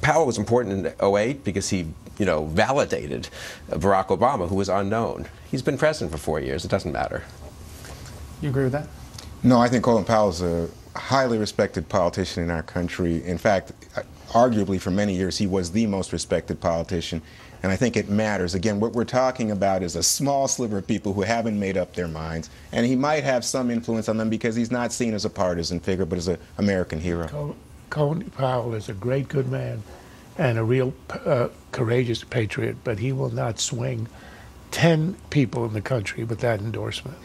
Powell was important in 08 because he, you know, validated Barack Obama, who was unknown. He's been president for four years. It doesn't matter. You agree with that? No, I think Colin Powell is a highly respected politician in our country. In fact, arguably for many years, he was the most respected politician. And I think it matters. Again, what we're talking about is a small sliver of people who haven't made up their minds. And he might have some influence on them because he's not seen as a partisan figure, but as an American hero. Colin Powell is a great, good man and a real uh, courageous patriot, but he will not swing 10 people in the country with that endorsement.